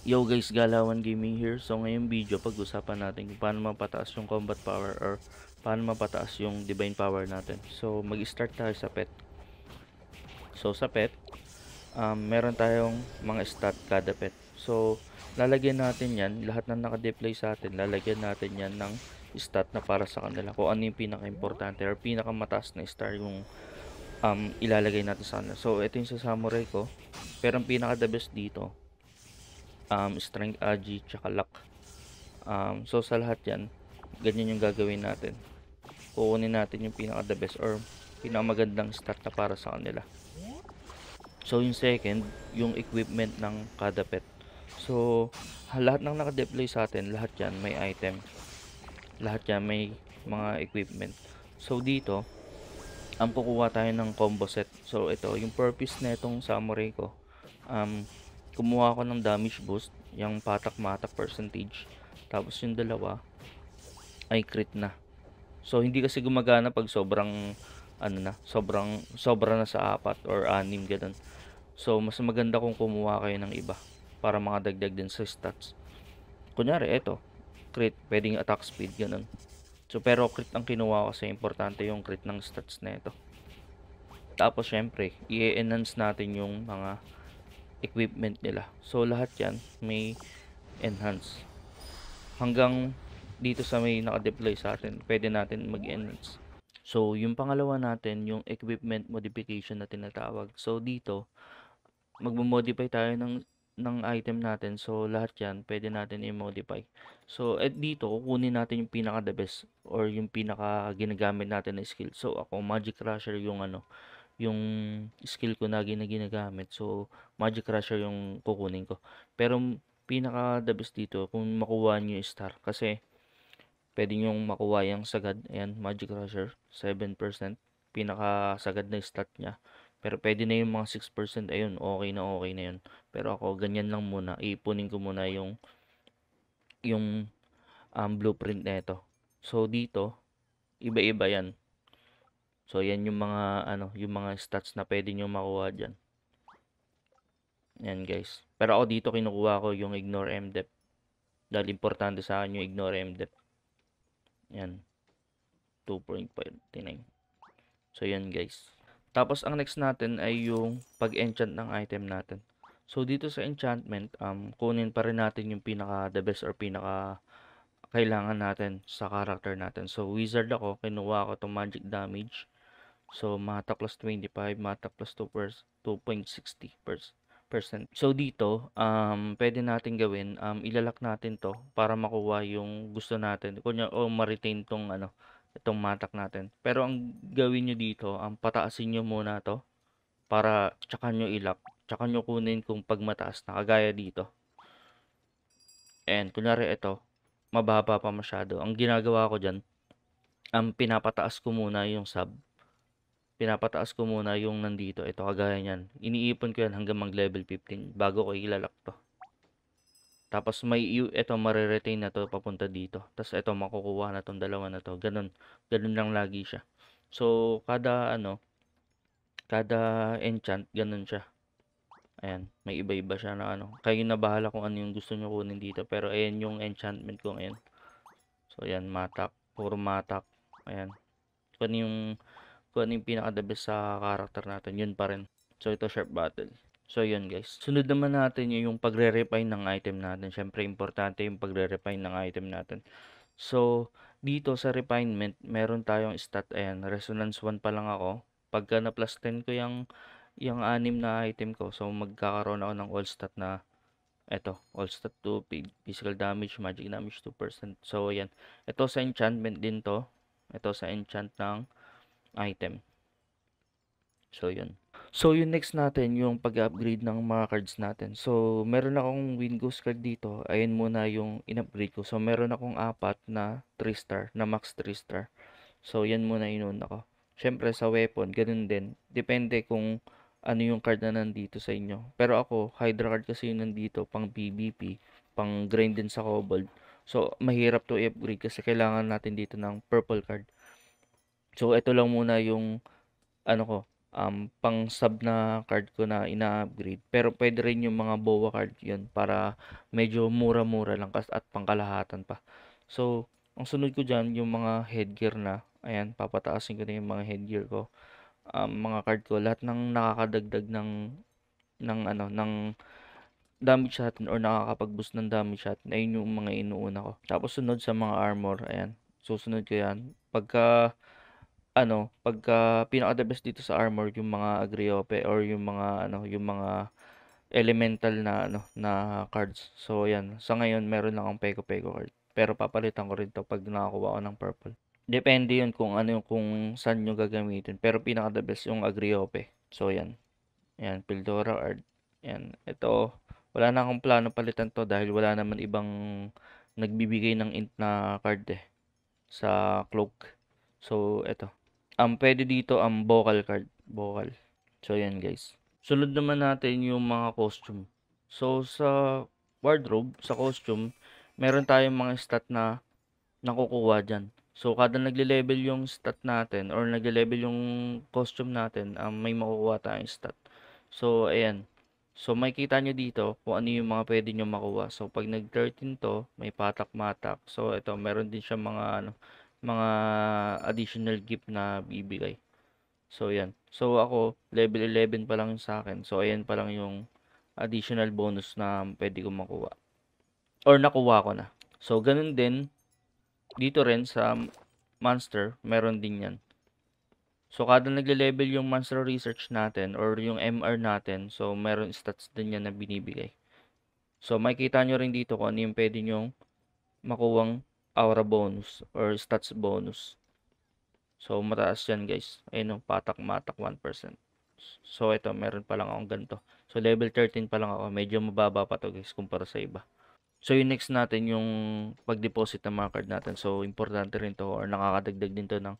Yo guys, Galawan Gaming here. So ngayong video, pag-usapan natin kung paano mapataas yung combat power or paano mapataas yung divine power natin. So mag-start tayo sa pet. So sa pet, um, meron tayong mga stat kada pet. So lalagyan natin yan, lahat ng naka-display sa atin, lalagyan natin yan ng stat na para sa kanila. Kung ano yung pinaka-importante or pinaka-mataas na star yung um, ilalagay natin sa kanila. So ito yung sa samurai ko. Pero ang pinaka-the best dito, um, strength agi tsaka luck um, so sa lahat yan ganyan yung gagawin natin. Kukunin natin yung pinaka the best or pinakamagandang stat na para sa kanila. So yung second yung equipment ng kada pet. So lahat ng naka-deploy sa atin lahat yan may item. Lahat yan may mga equipment. So dito ang kukuha tayo ng combo set. So ito yung purpose na itong samurai ko um, kumuha ako ng damage boost, yung patak-matak percentage. Tapos yung dalawa ay crit na. So hindi kasi gumagana pag sobrang ano na, sobrang sobra na sa apat or anim ganun. So mas maganda kung kumuha kayo ng iba para makadagdag din sa stats. Kunyari ito, crit, pwedeng attack speed ganun. So pero crit ang kinuha ko kasi importante yung crit ng stats na ito. Tapos syempre, i-enhance natin yung mga equipment nila. So lahat yan may enhance. Hanggang dito sa may naka-deploy sa atin, pwede natin mag-enhance. So yung pangalawa natin, yung equipment modification na tinatawag. So dito, magmo-modify tayo ng ng item natin. So lahat yan pwede natin i-modify. So at dito kukunin natin yung pinaka the best or yung pinaka ginagamit natin na skill. So ako Magic Crusher yung ano, yung skill ko na gina ginagamit. So, Magic Crusher yung kukunin ko. Pero, pinaka the best dito, kung makuha nyo yung star. Kasi, pwede nyo makuha yung sagad. Ayan, Magic Crusher, 7%. Pinaka sagad na stat niya. Pero, pwede na yung mga 6%. Ayun, okay na okay na yun. Pero ako, ganyan lang muna. Ipunin ko muna yung yung um, blueprint na ito. So, dito, iba-iba yan So, yan yung mga, ano, yung mga stats na pwede nyo makuha dyan. Yan, guys. Pero ako dito kinukuha ko yung ignore MDEP. Dahil importante sa akin yung ignore MDEP. Yan. 2.59. So, yan, guys. Tapos, ang next natin ay yung pag-enchant ng item natin. So, dito sa enchantment, um, kunin pa rin natin yung pinaka the best or pinaka kailangan natin sa character natin. So, wizard ako, kinuha ko itong magic damage. So, mata plus 25, mata plus 2 2.60 percent. So, dito, um, pwede natin gawin, um, ilalak natin to para makuha yung gusto natin. Kunya, o ma-retain tong, ano, itong matak natin. Pero, ang gawin nyo dito, um, pataasin nyo muna to para tsaka nyo ilak. Tsaka nyo kunin kung pag mataas na, kagaya dito. And, kunyari ito, mababa pa masyado. Ang ginagawa ko dyan, um, pinapataas ko muna yung sub pinapataas ko muna yung nandito. Ito, kagaya niyan. Iniipon ko yan hanggang mag-level 15 bago ko ilalak to. Tapos may ito mare-retain na to papunta dito. Tapos ito makukuha na tong dalawa na to. Ganun, ganun lang lagi siya. So, kada ano, kada enchant, ganun siya. Ayan, may iba-iba siya na ano. Kayo na bahala kung ano yung gusto nyo kunin dito. Pero ayan yung enchantment ko ngayon. So, ayan, matak. Puro matak. Ayan. Kung ano yung kung ano yung pinaka-the best sa character natin, yun pa rin. So, ito sharp battle. So, yun guys. Sunod naman natin yung pagre-refine ng item natin. Siyempre, importante yung pagre-refine ng item natin. So, dito sa refinement, meron tayong stat. Ayan, resonance 1 pa lang ako. Pagka na plus 10 ko yung, yung anim na item ko, so magkakaroon ako ng all stat na eto, all stat 2, physical damage, magic damage 2%. So, ayan. Ito sa enchantment din to. Ito sa enchant ng item. So, yun. So, yung next natin, yung pag-upgrade ng mga cards natin. So, meron akong Windows card dito. Ayan muna yung in-upgrade ko. So, meron akong apat na 3 star, na max 3 star. So, yan muna inuna ko. Siyempre, sa weapon, ganun din. Depende kung ano yung card na nandito sa inyo. Pero ako, Hydra card kasi yung nandito, pang PvP, pang grind din sa Kobold. So, mahirap to i-upgrade kasi kailangan natin dito ng purple card. So, ito lang muna yung ano ko, um, pang sub na card ko na ina-upgrade. Pero pwede rin yung mga BOA card yun para medyo mura-mura lang kas at pangkalahatan pa. So, ang sunod ko dyan, yung mga headgear na. Ayan, papataasin ko na yung mga headgear ko. Um, mga card ko, lahat ng nakakadagdag ng ng ano, ng damage sa atin or nakakapag-boost ng damage sa atin, ayun yung mga inuuna ko. Tapos sunod sa mga armor, ayan. Susunod ko yan. Pagka ano, pagka pinaka the best dito sa armor yung mga Agriope or yung mga ano, yung mga elemental na ano na cards. So ayan, sa ngayon meron lang akong Peko Peko card. Pero papalitan ko rin to pag nakakuha ko ng purple. Depende yun kung ano yung kung saan nyo gagamitin. Pero pinaka the best yung Agriope. So ayan. Ayan, Pildora Art. Ayan, ito wala na akong plano palitan to dahil wala naman ibang nagbibigay ng int na card eh sa cloak. So, ito. Ang pwede dito ang vocal card. Vocal. So, yan guys. Sunod naman natin yung mga costume. So, sa wardrobe, sa costume, meron tayong mga stat na nakukuha dyan. So, kada nagle-level yung stat natin or nagle-level yung costume natin, um, may makukuha tayong stat. So, ayan. So, makikita nyo dito kung ano yung mga pwede nyo makuha. So, pag nag-13 to, may patak-matak. So, ito, meron din siya mga, ano, mga additional gift na bibigay. So, yan. So, ako, level 11 pa lang sa akin. So, ayan pa lang yung additional bonus na pwede kong makuha. Or nakuha ko na. So, ganun din, dito rin sa monster, meron din yan. So, kada nagle-level yung monster research natin or yung MR natin, so, meron stats din yan na binibigay. So, makikita nyo rin dito kung ano yung pwede nyong makuwang aura bonus or stats bonus. So, mataas yan guys. Ayun patak-matak 1%. So, ito, meron pa lang akong ganito. So, level 13 pa lang ako. Medyo mababa pa to guys kumpara sa iba. So, yung next natin, yung pag-deposit ng mga card natin. So, importante rin to or nakakadagdag din to ng,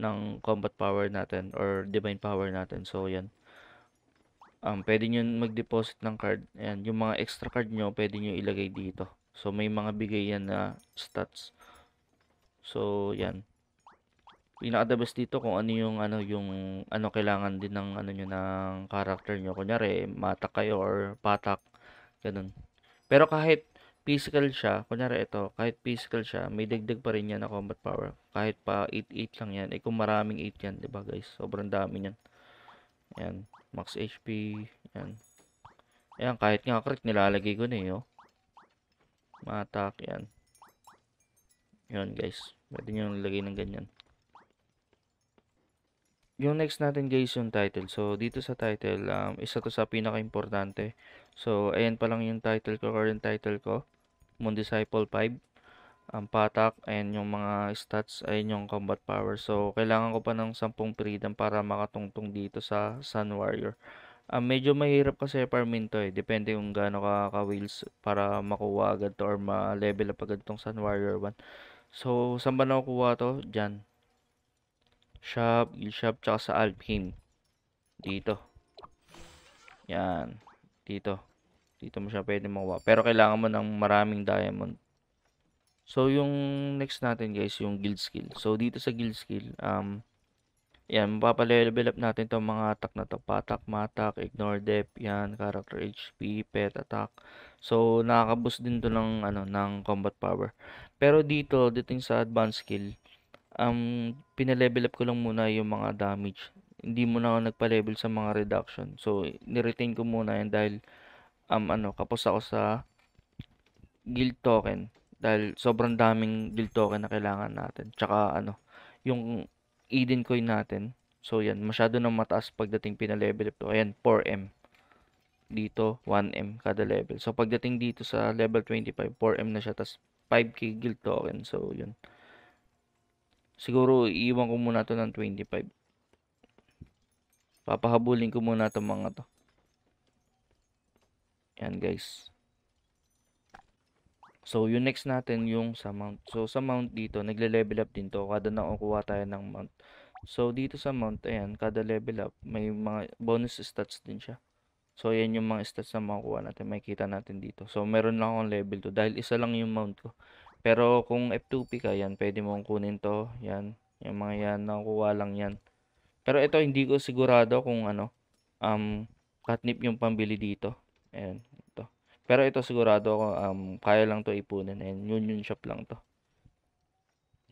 ng combat power natin or divine power natin. So, yan. Um, pwede nyo mag-deposit ng card. Ayan, yung mga extra card nyo, pwede nyo ilagay dito. So, may mga bigay yan na stats. So, yan. Pinaka-the best dito kung ano yung ano yung ano kailangan din ng ano niyo ng character niyo. Kunyari, matak kayo or patak ganun. Pero kahit physical siya, kunyari ito, kahit physical siya, may dagdag pa rin yan na combat power. Kahit pa 8-8 lang yan. Eh kung maraming 8 yan, 'di ba guys? Sobrang dami niyan. Yan, max HP, yan. Ayan, kahit nga crit nilalagay ko na eh, oh. Matak, yan. Yun guys. Pwede nyo lagay ng ganyan. Yung next natin guys yung title. So dito sa title, um, isa to sa pinaka-importante. So ayan pa lang yung title ko, current title ko. Moon Disciple 5. Ang um, patak, ayan yung mga stats, ayan yung combat power. So kailangan ko pa ng 10 freedom para makatungtong dito sa Sun Warrior. Um, medyo mahirap kasi farmin to eh. Depende kung gaano ka ka-wheels para makuha agad to or ma-level up agad tong Sun Warrior 1. So, saan ba nakukuha to? Diyan shop, shop, tsaka sa Alpine. Dito. Yan. Dito. Dito mo siya pwede makuha. Pero kailangan mo ng maraming diamond. So, yung next natin guys, yung guild skill. So, dito sa guild skill, um, yan, mapapalevel up natin itong mga attack na to. Patak, matak, ignore depth, yan, character HP, pet attack. So, nakaka-boost din to ng, ano, ng combat power. Pero dito, dito sa advanced skill, um, pinalevel up ko lang muna yung mga damage. Hindi muna ako nagpa-level sa mga reduction. So, ni-retain ko muna yan dahil um, ano, kapos ako sa guild token. Dahil sobrang daming guild token na kailangan natin. Tsaka ano, yung Eden coin natin. So, yan. Masyado nang mataas pagdating pinalevel up to. Ayan, 4M. Dito, 1M kada level. So, pagdating dito sa level 25, 4M na siya. Tapos, 5k guild token. So, yun. Siguro, iiwan ko muna to ng 25. Papahabulin ko muna to mga to. Yan, guys. So, yung next natin, yung sa mount. So, sa mount dito, nagle-level up din to. Kada nakukuha tayo ng mount. So, dito sa mount, ayan, kada level up, may mga bonus stats din siya. So, ayan yung mga stats na makukuha natin. May kita natin dito. So, meron lang akong level 2 dahil isa lang yung mount ko. Pero kung F2P ka, yan, pwede mong kunin to. Yan, yung mga yan, nakukuha lang yan. Pero ito hindi ko sigurado kung ano, um, catnip yung pambili dito. Ayan. Pero ito sigurado ako, um, kaya lang to ipunin. Ayan, union shop lang to.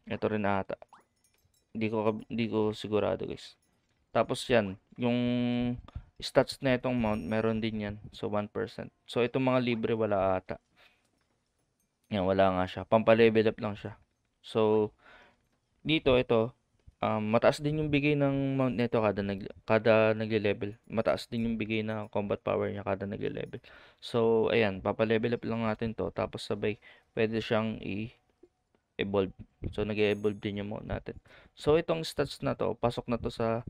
Ito rin ata. Hindi ko, hindi ko sigurado guys. Tapos yan, yung stats na itong mount, meron din yan. So, 1%. So, itong mga libre, wala ata. Yan, wala nga siya. Pampalevel up lang siya. So, dito, ito, um, mataas din yung bigay ng mount nito kada nag kada nagle-level. Mataas din yung bigay ng combat power niya kada nagle-level. So, ayan, papa-level up lang natin to. Tapos sabay, pwede siyang i-evolve. So, nag-evolve din yung mount natin. So, itong stats na to, pasok na to sa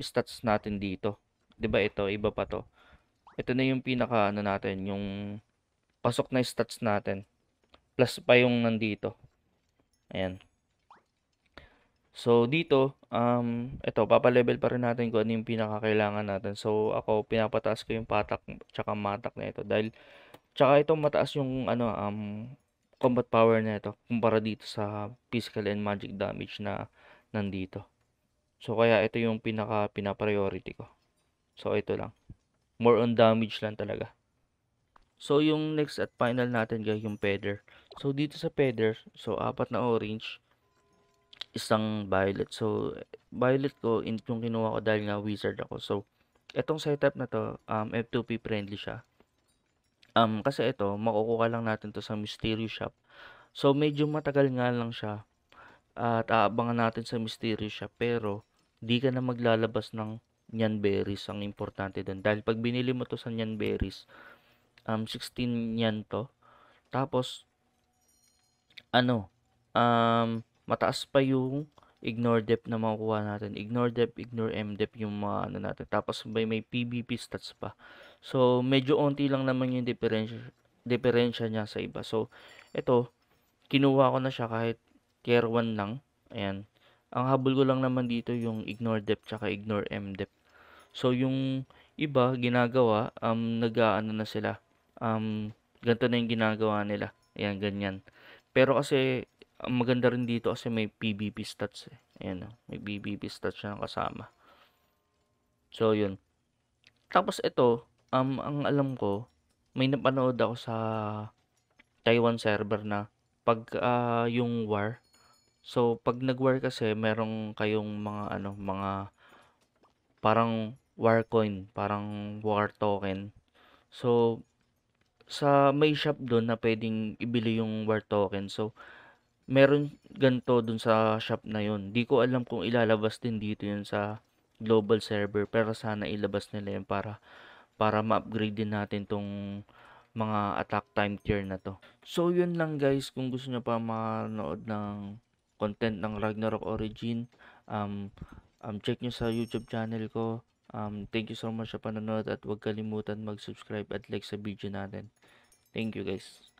stats natin dito. 'Di ba ito, iba pa to. Ito na yung pinaka ano natin, yung pasok na stats natin. Plus pa yung nandito. Ayan. So, dito, um, ito, papalevel pa rin natin kung ano yung pinakakailangan natin. So, ako, pinapataas ko yung patak tsaka matak na ito. Dahil, tsaka ito mataas yung, ano, um, combat power na ito. Kumpara dito sa physical and magic damage na nandito. So, kaya ito yung pinaka, pinapriority ko. So, ito lang. More on damage lang talaga. So, yung next at final natin guys, yung feather. So, dito sa feather, so, apat na orange, isang violet. So, violet ko, in, yung kinuha ko dahil nga wizard ako. So, etong setup na to, um, F2P friendly siya. Um, kasi ito, makukuha lang natin to sa Mysterious Shop. So, medyo matagal nga lang siya. At aabangan natin sa Mysterious Shop. Pero, di ka na maglalabas ng Nyan Berries. Ang importante doon. Dahil pag binili mo to sa Nyan Berries, um, 16 yan to. Tapos, ano, um, mataas pa yung ignore depth na makukuha natin. Ignore depth, ignore M depth yung mga ano natin. Tapos may, may PVP stats pa. So, medyo onti lang naman yung diferensya, diferensya niya sa iba. So, ito, kinuha ko na siya kahit tier 1 lang. Ayan. Ang habol ko lang naman dito yung ignore depth tsaka ignore M depth. So, yung iba, ginagawa, um, nag-ano na sila. Um, ganito na yung ginagawa nila. Ayan, ganyan. Pero kasi, ang maganda rin dito kasi may PVP stats eh. Ayan, may PVP stats siya kasama. So, yun. Tapos ito, um, ang alam ko, may napanood ako sa Taiwan server na pag ah, yung war, so pag nag-war kasi, merong kayong mga ano, mga parang war coin, parang war token. So, sa may shop doon na pwedeng ibili yung war token. So, meron ganito dun sa shop na yun. Di ko alam kung ilalabas din dito yun sa global server. Pero sana ilabas nila yun para para ma-upgrade din natin tong mga attack time tier na to. So, yun lang guys. Kung gusto nyo pa manood ng content ng Ragnarok Origin, um, um, check nyo sa YouTube channel ko. Um, thank you so much sa panonood at huwag kalimutan mag-subscribe at like sa video natin. Thank you guys.